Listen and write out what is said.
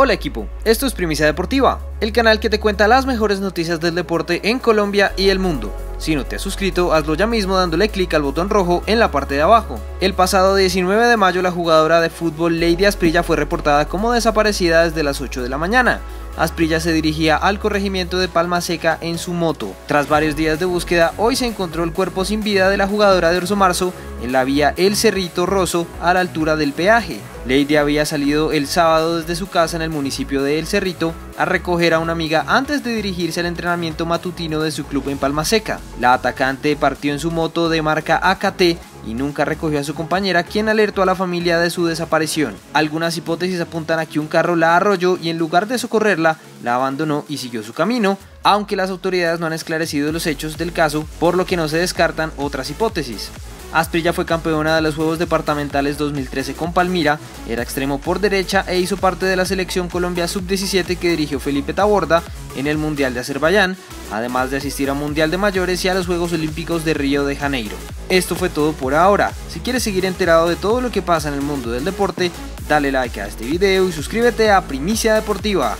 Hola equipo, esto es Primicia Deportiva, el canal que te cuenta las mejores noticias del deporte en Colombia y el mundo. Si no te has suscrito, hazlo ya mismo dándole clic al botón rojo en la parte de abajo. El pasado 19 de mayo la jugadora de fútbol Lady Asprilla fue reportada como desaparecida desde las 8 de la mañana. Asprilla se dirigía al corregimiento de Palma Seca en su moto. Tras varios días de búsqueda, hoy se encontró el cuerpo sin vida de la jugadora de Orso Marzo en la vía El Cerrito Rosso a la altura del peaje. Lady había salido el sábado desde su casa en el municipio de El Cerrito a recoger a una amiga antes de dirigirse al entrenamiento matutino de su club en Palma Seca. La atacante partió en su moto de marca AKT y nunca recogió a su compañera quien alertó a la familia de su desaparición. Algunas hipótesis apuntan a que un carro la arrolló y en lugar de socorrerla, la abandonó y siguió su camino, aunque las autoridades no han esclarecido los hechos del caso, por lo que no se descartan otras hipótesis. Asprilla fue campeona de los Juegos Departamentales 2013 con Palmira, era extremo por derecha e hizo parte de la selección Colombia Sub-17 que dirigió Felipe Taborda en el Mundial de Azerbaiyán, además de asistir a Mundial de Mayores y a los Juegos Olímpicos de Río de Janeiro. Esto fue todo por ahora, si quieres seguir enterado de todo lo que pasa en el mundo del deporte, dale like a este video y suscríbete a Primicia Deportiva.